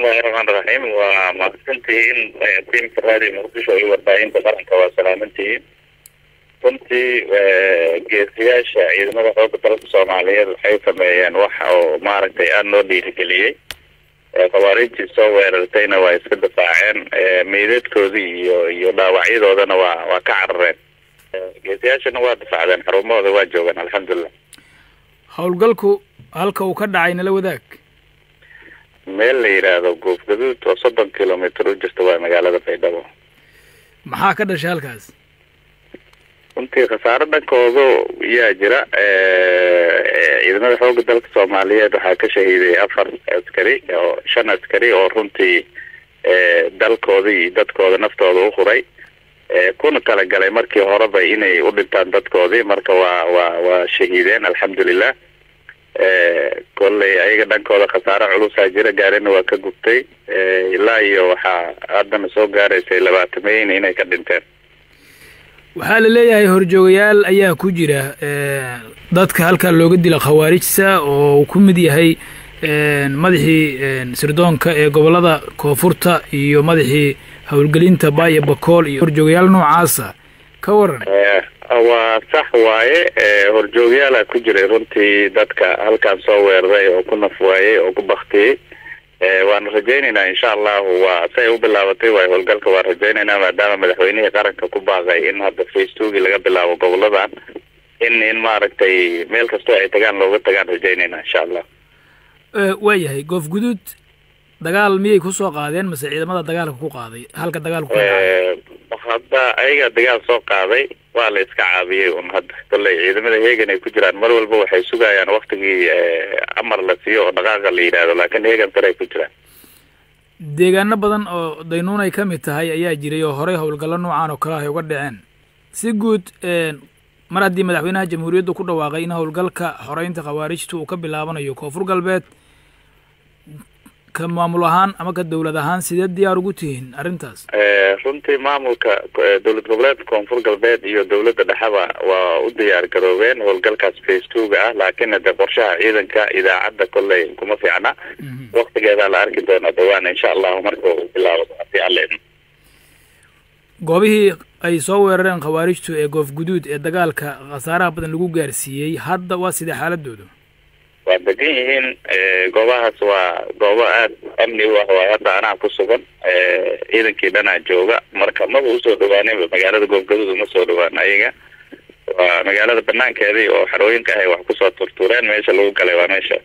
bismillahi raxmaani raxiim waa mahadsantihiin tiimka raadiyo muqdisho iyo warbaahinta qaranka waa salaamantihiin runtii geesiyaasha ciidamada xooga dalka soomaaliyeed waxay sameeyeen wax oo maaragtay aada noo dhiirigeliyey khawaariijtii soo weerartayna waa iska difaaceen meydadkoodii iyo iyo dhaawacyadoodana waa waa ka carareen geesiyaashana waa difaacdeen xarumahooda waa joogaan alxamdulilah howlgalku halka uu ka dhacay nala wadaag meel la yidhaahdo goof gaduud oo soddon kilomitr u jirta waa magaalada baydhabo maxaa ka dhashay halkaas runtii khasaaro dhankooda yaa jira ciidamada xooga dalka soomaaliyeed waxaa ka shahiiday afar askari oo shan askari oo runtii dalkooda iyo dadkooda naftooda u huray kuna talagalay markii horeba inay u dhintaan dadkoodii marka waa waa waa shahiideen alxamdulilah kolley ayaga dhankooda khasaaro culusaa jira gaarina waa ka gubtay. Ilaa iyo waxaa haddana soo gaaraysay labaatameyn inay ka dhinteen. Waxaa la leeyahay horjoogayaal ayaa ku jira dadka halkaa looga dila khawaarijta oo uu ku mid yahay madaxii sirdoonka ee gobollada koonfurta iyo madaxii howlgelinta baaya bakool iyo horjoogayaal noocaasa ka waran waa sax waaye horjoogyaala ku jiray runtii dadka halkaan soo weeraray oo ku naf waayey oo ku baktiyey waana rajaynaynaa insha allahu. Waa say u bilaabatay waay howlgalka waan rajaynaynaa maadaama madaxweynihii qaranka ku baaqay in hadda facetwogi laga bilaabo goboladan in in maaragtay meel kastoo ay tagaan looga tagaan rajaynaynaa insha allah waa yahay goof guduud dagaal miyay ku soo qaadeen mase ciidamada dagaalka ku qaaday? Halka dagaalku hadda ayaga dagaal soo qaaday waa la iska caabiyey un hadda. Kolley ciidamada heegan ay ku jiraan. Mar walba waxay sugayaan waktigii amar la siiyo oo dhaqaaqa la yidhaahdo laakiin heegan sare ay ku jiraan. Deegaano badan oo daynuun ay ka mid tahay ayaa jiray oo horey howlgallo noocaan oo kale ay uga dhaceen. Si guud mar haddii madaxweynaha jamhuuriyaddu ku dhawaaqay in howlgalka xoreynta khawaarijtu uu ka bilaabanayo koonfur galbeed ka maamul ahaan ama ka dowlad ahaan sideed diyaar ugu tihiin arrintaas? Runtii maamulka dowlad goboleedka koonfur galbeed iyo dowladda dhexeba waa u diyaar garoobeen howlgalkaas facetwoga ah laakiin de qorshaha ciidanka idaacadda kolley kuma fiicna. Waktigeedaa la arki doona dhawaan insha allahu marka uu bilaabo haddii alle goobihii ay soo weerareen khawaarijtu ee goof guduud ee dagaalka khasaaraha badan lagu gaarsiiyey hadda waa sidee xaaladooda waa degan yihiin goobahaas waa goobo aada amni u ah waa hadda anaa ku sugan ciidankii dhanaa jooga. Marka maba u soo dhawaaninba magaalada goofgaduud uma soo dhawaan ayaga. Waa magaalada banaankeedii oo xarooyinka ahay wax ku soo turtuureen meesha lagu galay waa meesha